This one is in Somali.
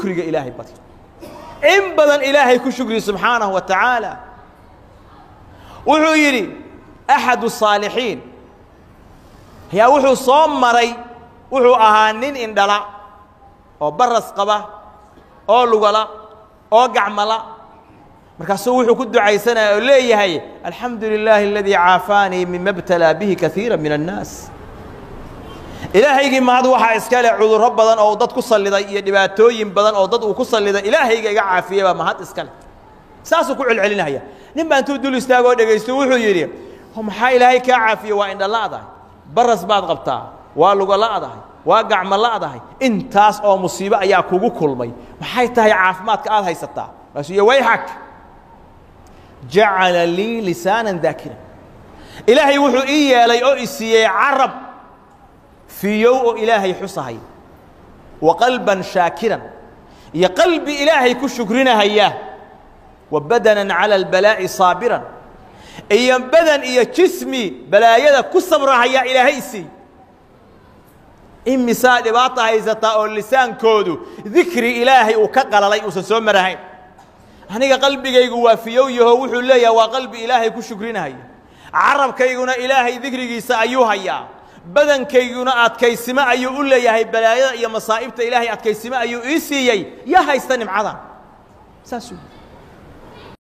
shukriga ilaahay badi. In badan ilaahay ku shukri subxaanahu wa tacaala. Wuxuu yidhi axadu saalixiin. Yaa wuxuu soo maray wuxuu ahaa nin indhala oo baras qaba oo lugala oo gacmala. Markaasuu wuxuu ku ducaysanaya oo leeyahay alxamdu lilaahi aladii caafaanii mima btalaa bihi kaiira min annaas ilaahaygii mahad waxaa iska leh cudurro badan oo dad ku salliday iyo dhibaatooyin badan oo dad uu ku salliday. Ilaahayga iga caafiyey baa mahad iska leh. Saasuu ku celcelinaya. Nin baa intuu dul istaagoo dhegaysto wuxuu yidhi maxaa ilaahay kaa caafiye waa indhala'dahay baras baad qabtaa. Waa lugala'dahay waa gacmola'dahay intaas oo musiibo ayaa kugu kulmay. Maxay tahay caafimaadka aad haysataa? Markaasuu iyo wayxak jacala lii lisaanan daakiran. Ilaahay wuxuu ii yeelay oo i carab fiyow oo ilaahay xusahay wa qalban shaakiran iyo qalbi ilaahay ku shukrinahaya wa badanan cala albalaa'i saabiran iyo badan iyo jismi balaayada ku sabrahaya ilaahay isiiy imisaa dhibaata haysataa oo lisaankoodu dikri ilaahay uu ka qalalay uusan soo marahayn. Aniga qalbigaygu waa fiyow yaho wuxuu leeyahay waa qalbi ilaahay ku shukrinahaya. Carabkayguna ilaahay dikrigiisa ayuu hayaa badankayguna adkaysimo ayuu u leeyahay balaayada iyo masaa'ibta ilaahay adkaysimo ayuu ii siiyey. Yaa haysta nimcadan saasuu